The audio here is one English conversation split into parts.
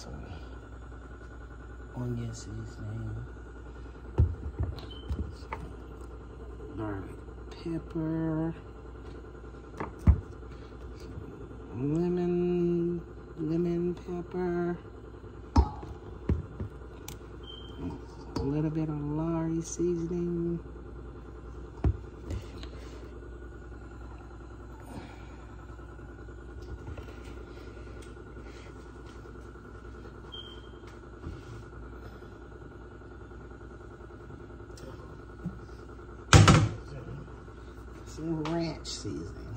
some onion seasoning, garlic pepper, lemon, lemon pepper, a little bit of Lawry seasoning. Some ranch seasoning.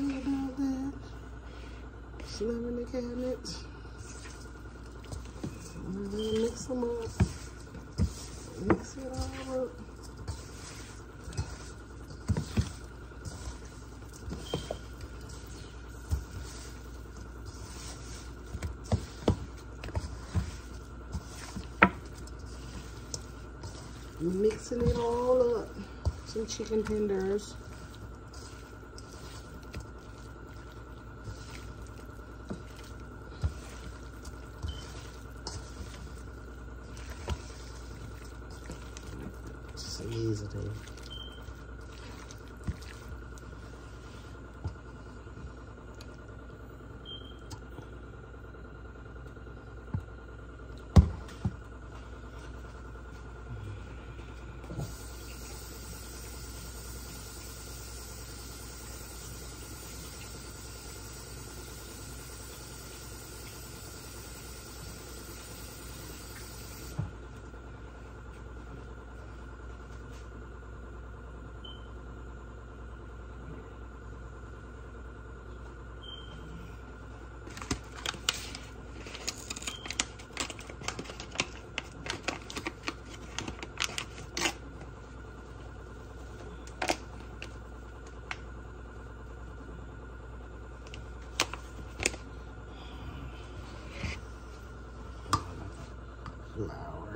Sorry about that. The cabinets. Gonna mix them up. Mix it all up. Mixing it all up. Some chicken tenders.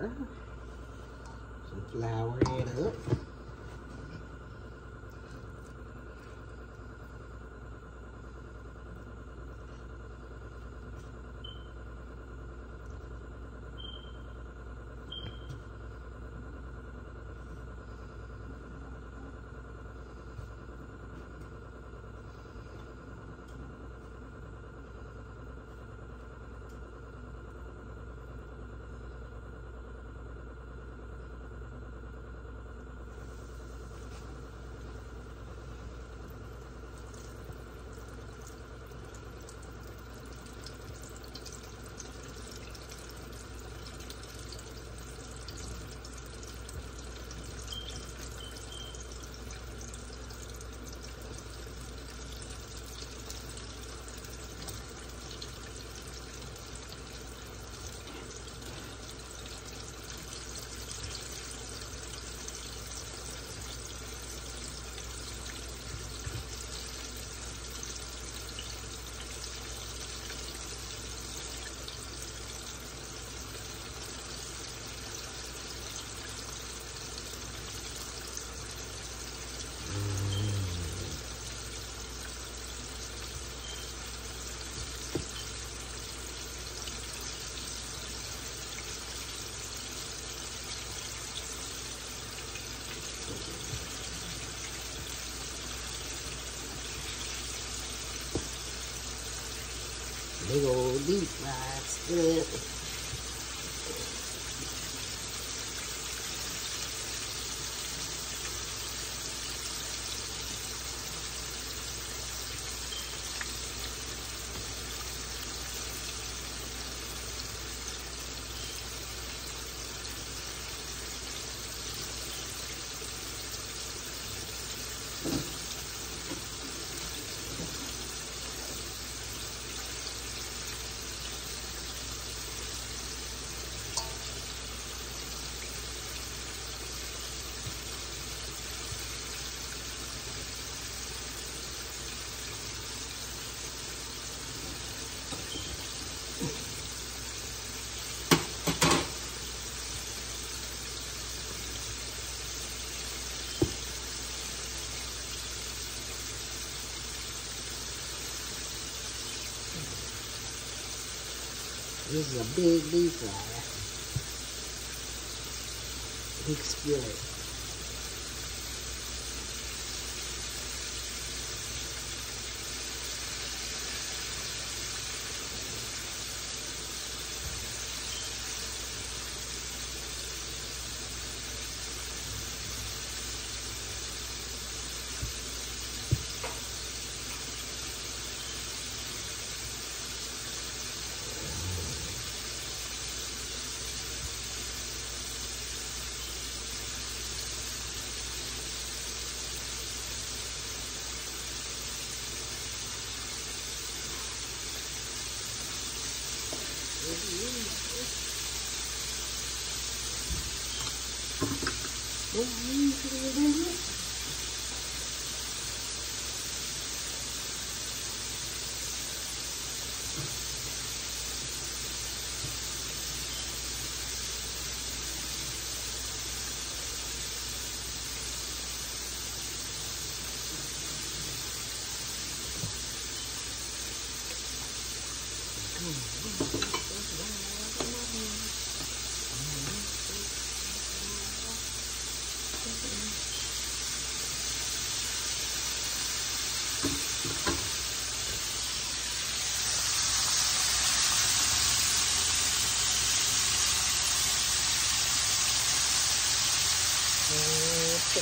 Mm-hmm. Big old This is a big deep fryer. Big skillet.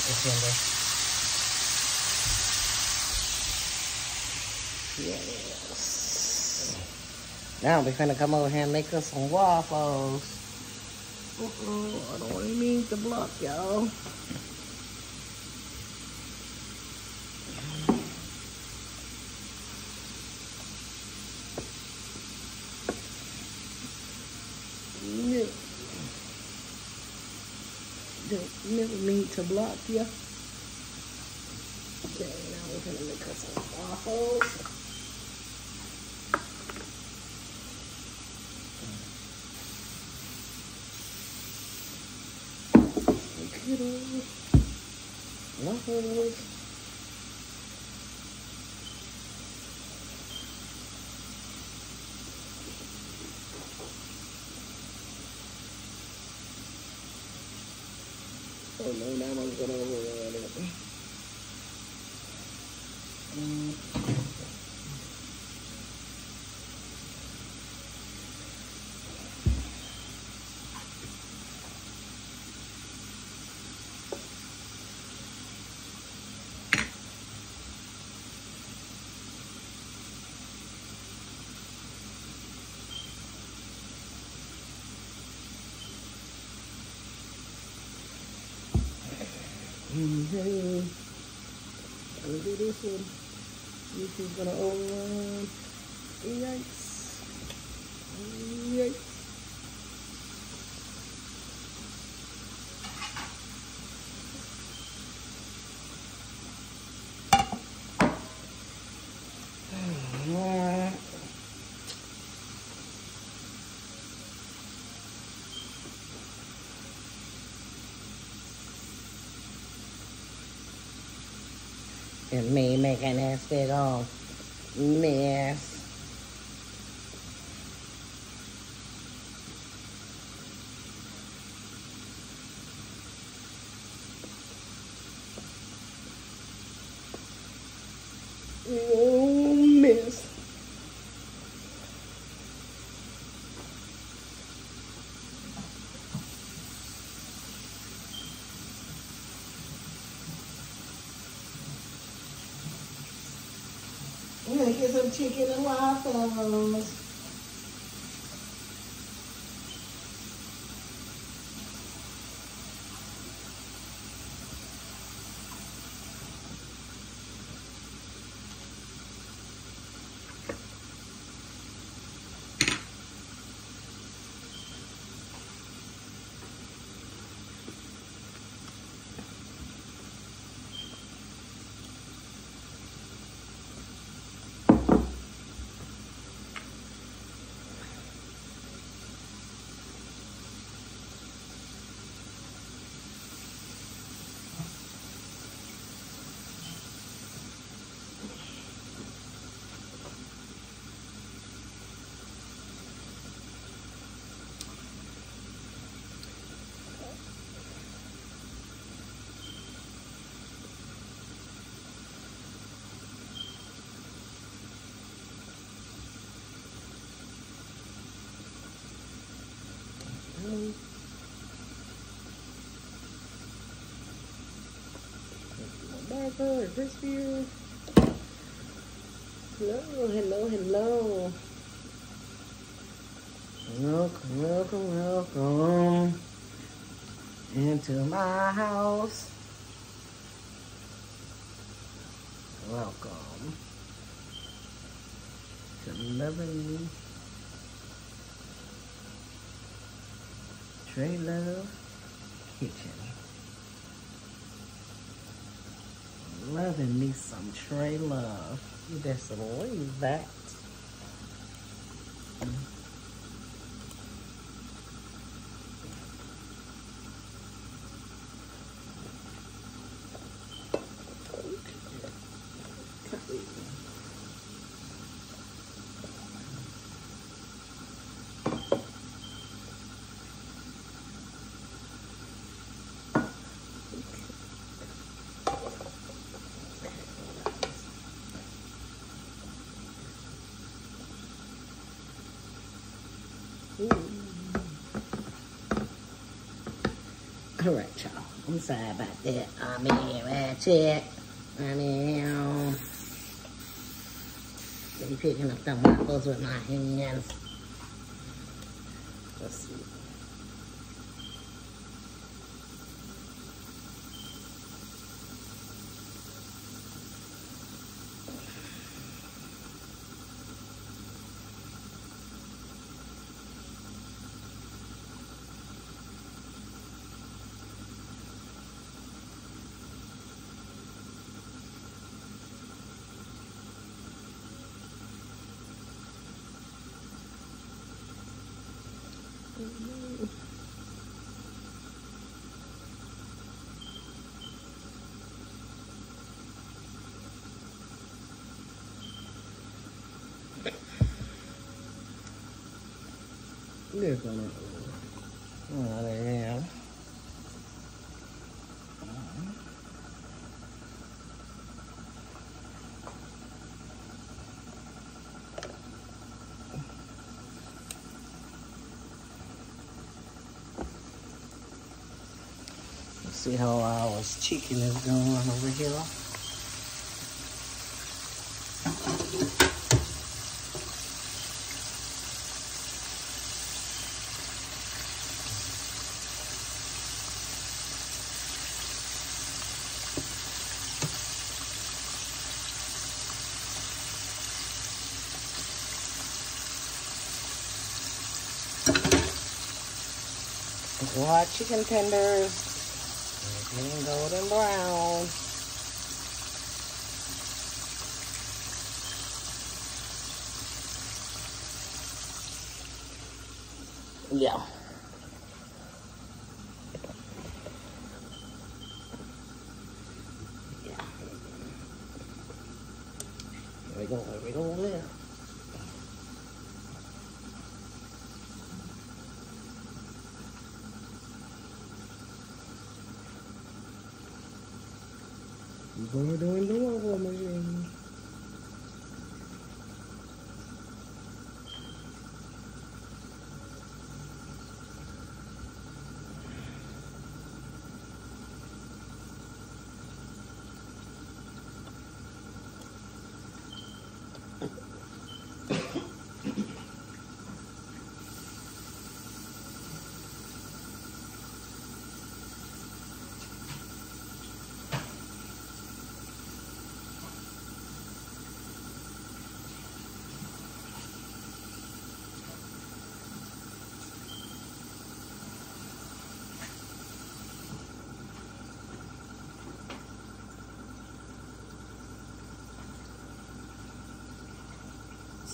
Put this in. Yes. Now we're gonna come over here and make us some waffles. Uh -oh, I don't want to mean to block y'all. Don't never mean to block you. Okay, now we're gonna make us some waffles. Waffles. Oh no, now Mm -hmm. Gonna do this one. YouTube's gonna overrun. Yikes. Yikes. And me making this big old mess. Oh, mess. I'm gonna get some chicken waffles. America, Hello, hello, hello. Welcome, welcome, welcome into my house. Welcome to loving Trey Love Kitchen. Loving me some Trey Love. You just leave that. All right, y'all. I'm sorry about that. I mean, that's it. I mean, um, been picking up them waffles with my hands. There. Let's see how our chicken is going over here. Raw chicken tenders, getting golden brown. Yeah.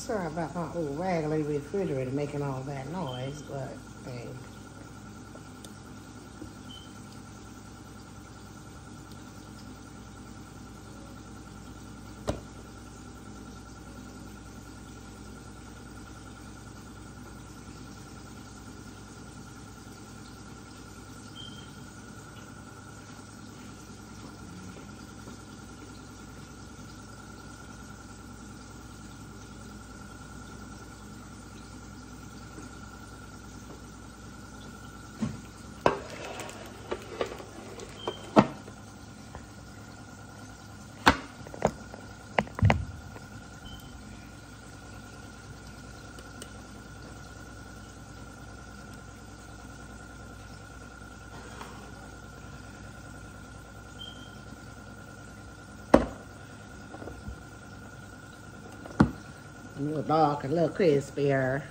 Sorry about my old raggedy refrigerator making all that noise, but hey. New dog, a little crispier.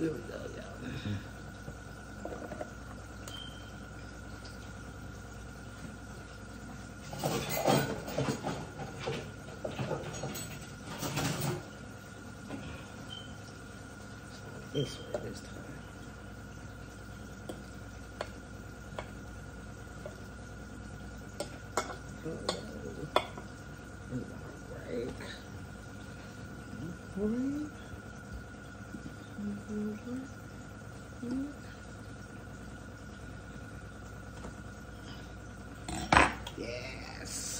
Here we go, y'all. This way this time. Oh, oh break. Break. Yes.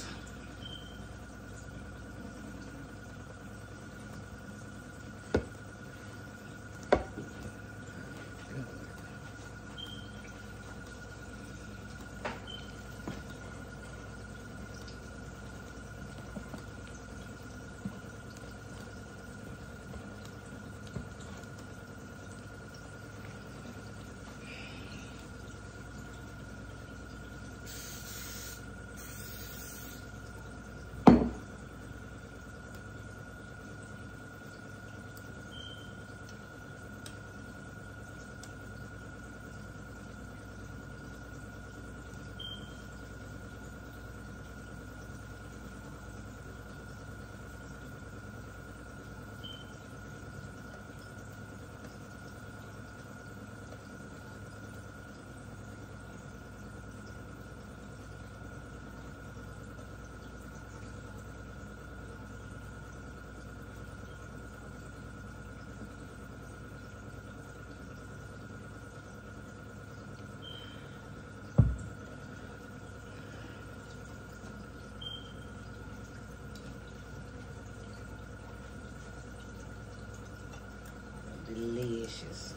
Delicious.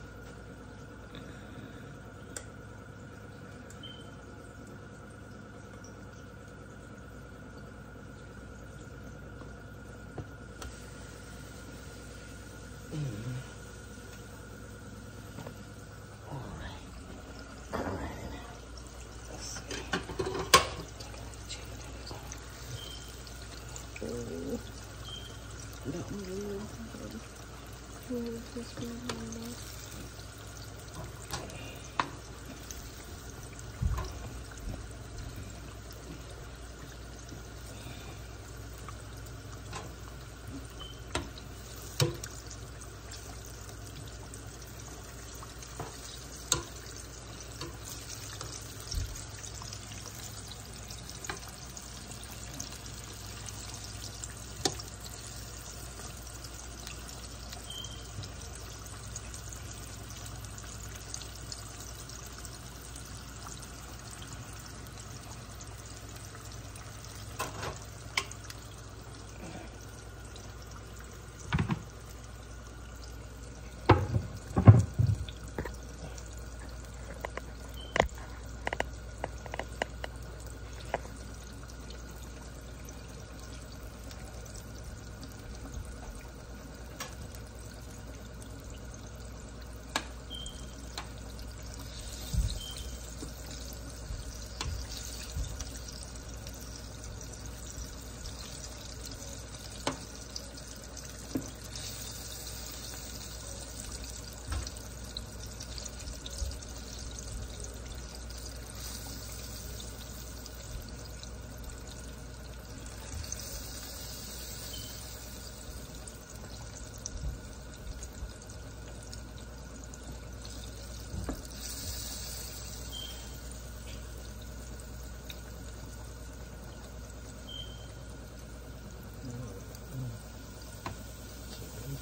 This one.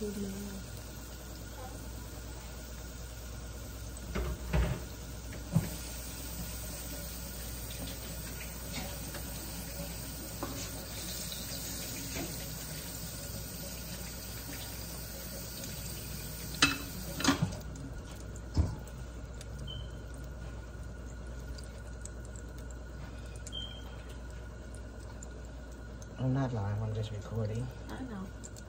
cold in. I'm not live. I'm just recording. I know.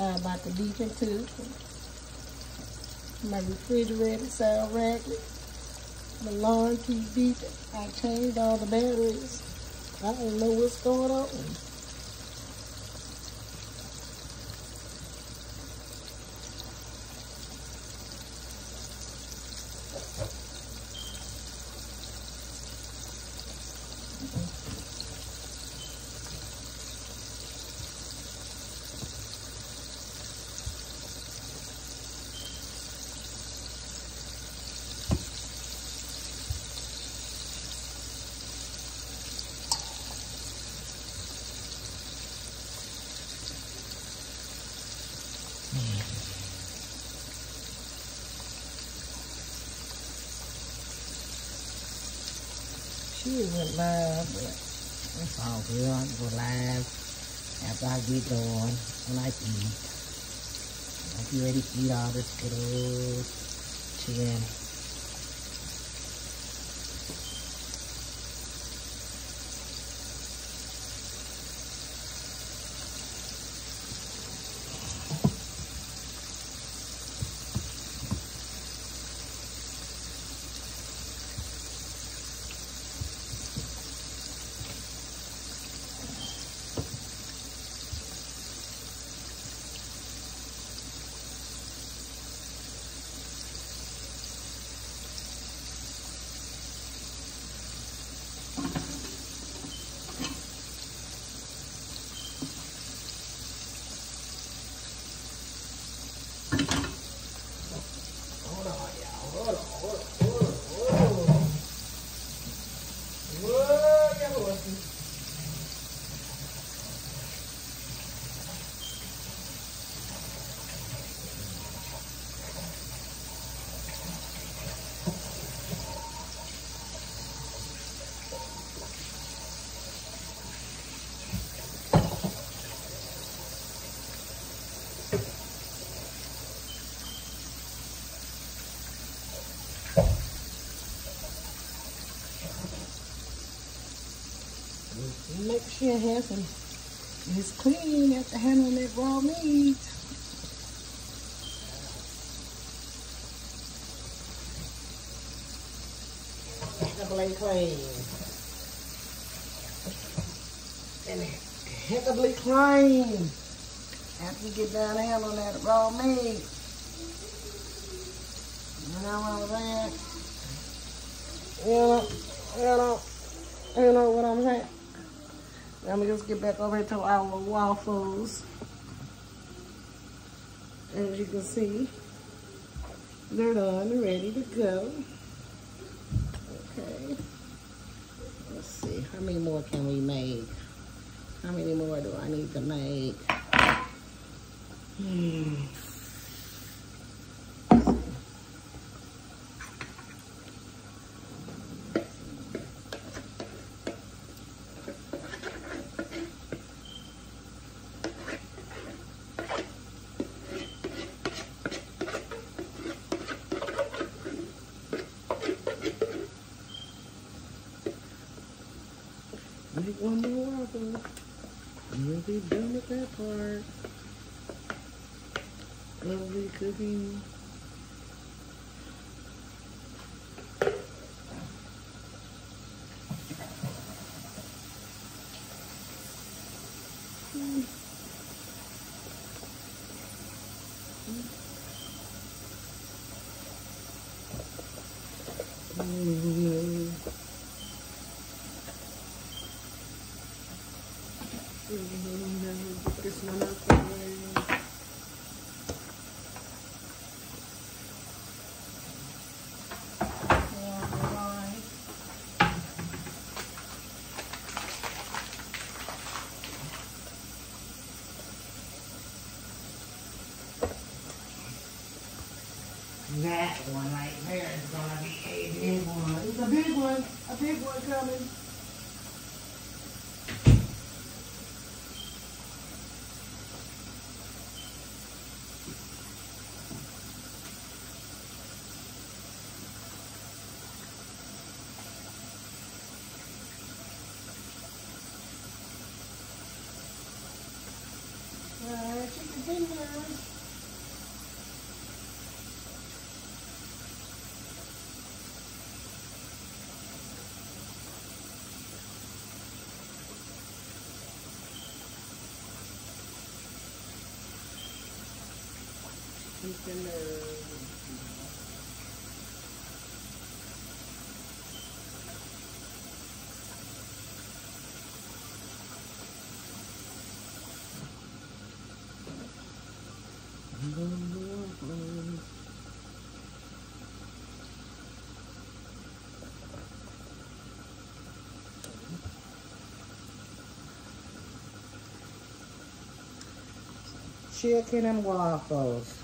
Sorry about the beeping too. My refrigerator sound ragged. My lawn beeping. I changed all the batteries. I don't know what's going on. Went live, but it's all good. Go live after I get done when I eat. I get ready to eat all this good. It has some, it's clean after handling that raw meat. Impeccably clean. And impeccably clean. After you get done handling that raw meat. You know what I'm saying? You know, you know, you know what I'm saying? Let me just get back over to our waffles. As you can see, they're done, ready to go. Okay. Let's see, how many more can we make? How many more do I need to make? Hmm. Chicken Chicken and waffles.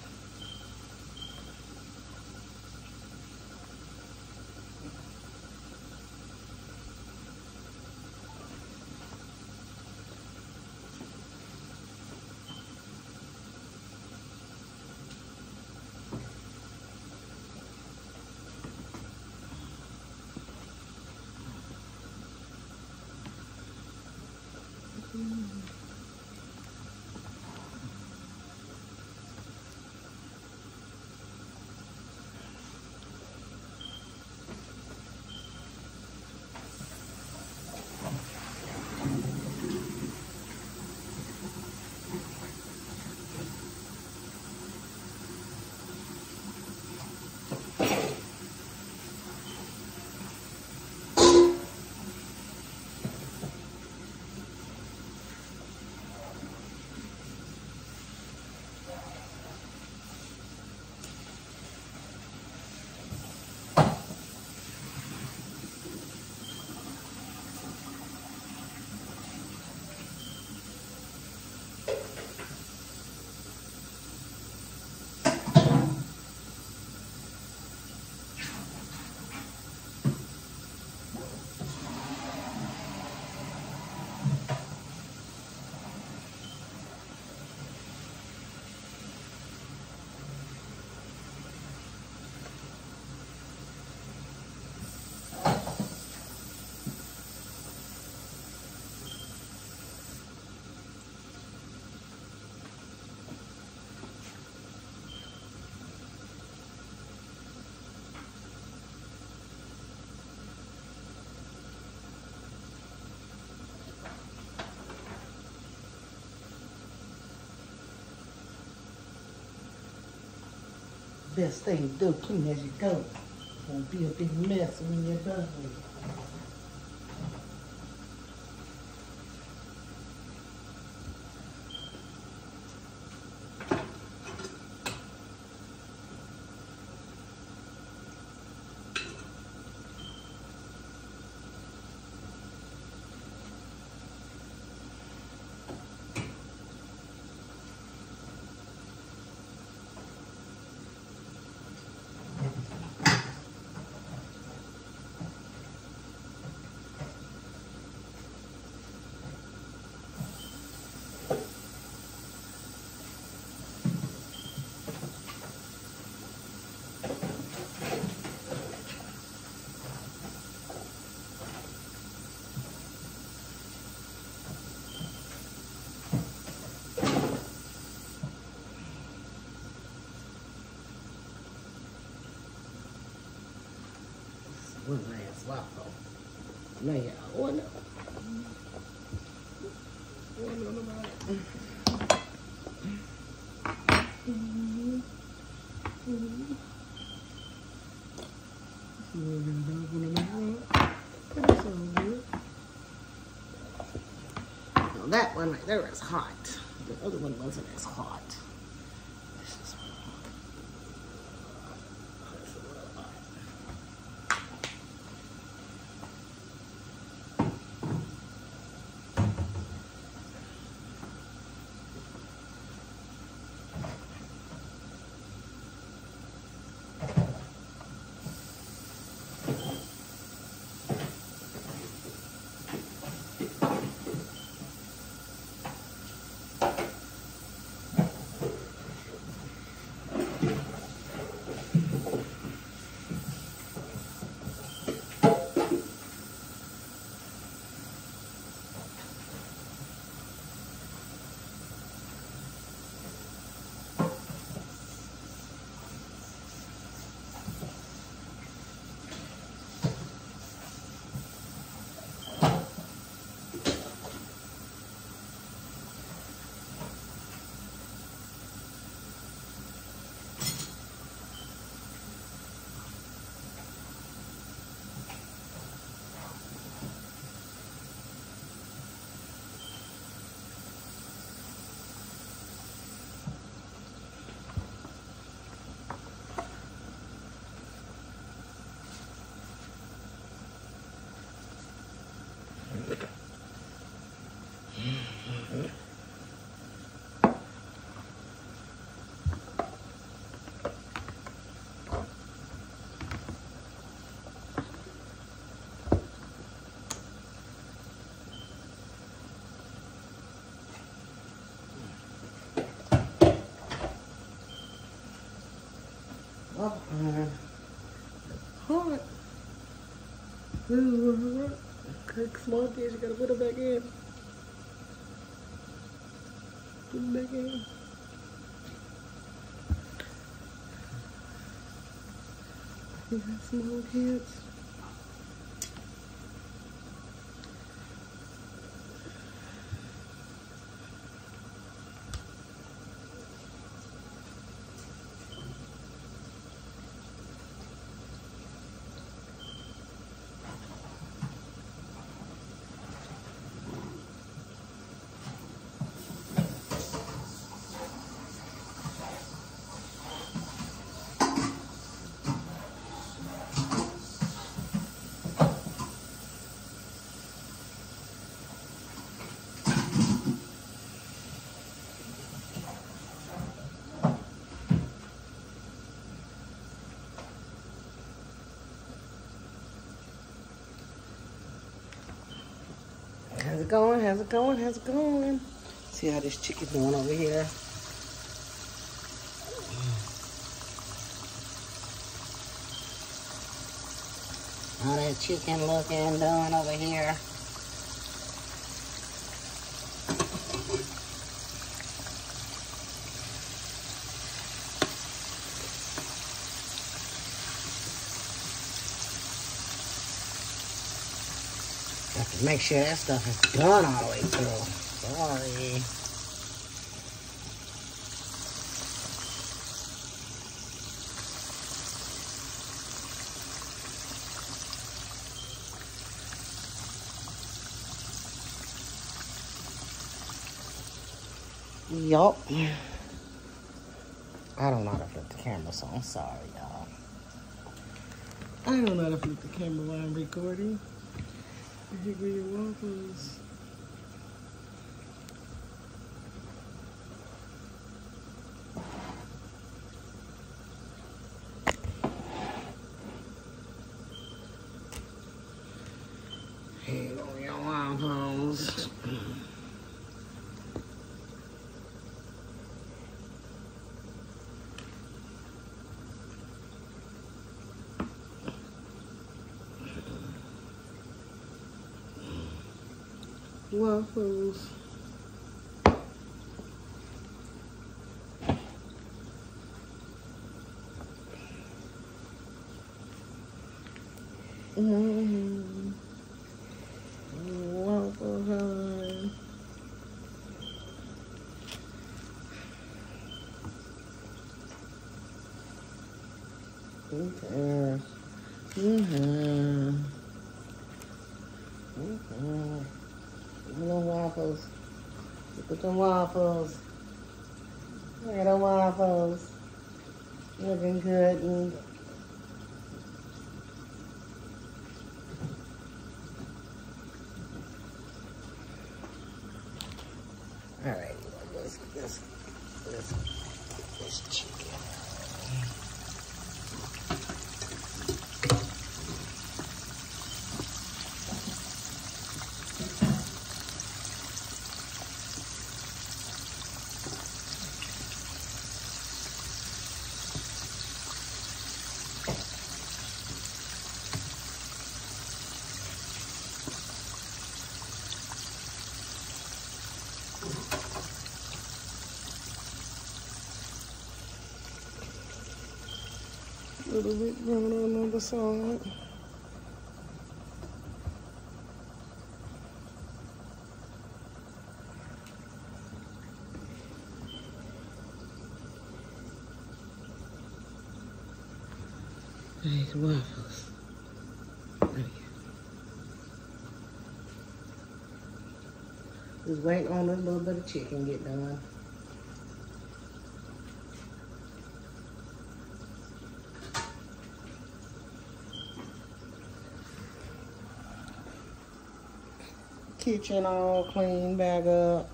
Best thing to do, clean as you go. Won't be a big mess when you're done with it. One last waffle. Man, that one right there is hot. The other one wasn't as hot. here. Up and hot. Cooks monkeys. you gotta put it back in. In. You got small kids. How's it going? How's it going? How's it going? See how this chicken doing over here. How that chicken looking doing over here. Make sure that stuff is done all the way through. Sorry. Yup. I don't know how to flip the camera, so I'm sorry, y'all. I don't know how to flip the camera while I'm recording. Here go your waffles. Here go your waffles. Waffles. Mm. Waffle time. Okay. Mm-hmm. Mm-hmm. Give me them waffles. Look at them waffles. Look at them waffles. Looking good. And All right, let's let's let's get this chicken. Little bit brown on the side. These waffles. Just waiting on this little bit of chicken get done. Kitchen all clean back up.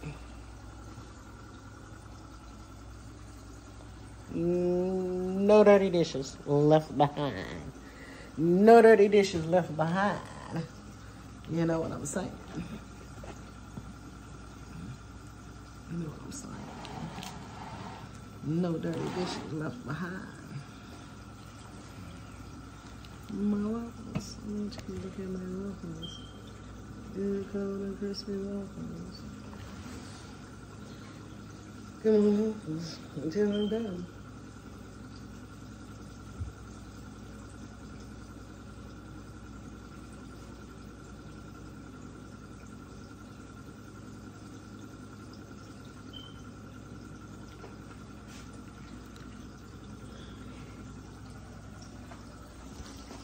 No dirty dishes left behind. No dirty dishes left behind. You know what I'm saying? You know what I'm saying? No dirty dishes left behind. my waffles. I want you to look at my waffles. Cold, and crispy waffles. Come on, waffles, until I'm done.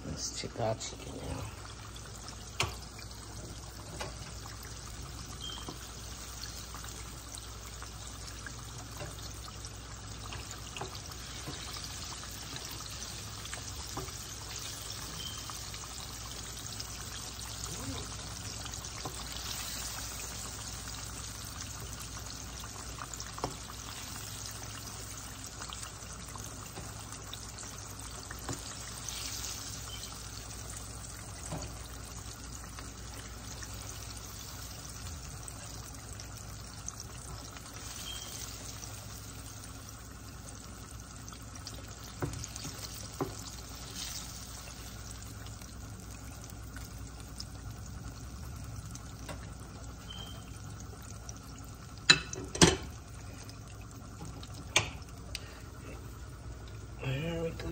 Let's check our chicken now. There we go.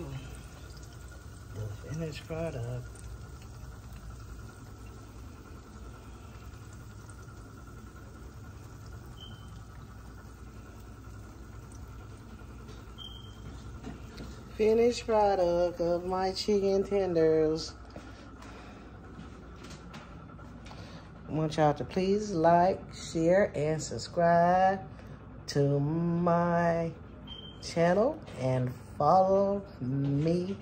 The finished product. Finished product of my chicken tenders. I want y'all to please like, share, and subscribe to my channel and follow me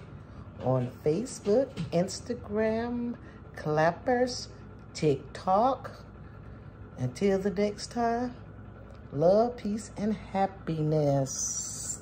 on Facebook, Instagram, Clappers, TikTok. Until the next time, love, peace, and happiness.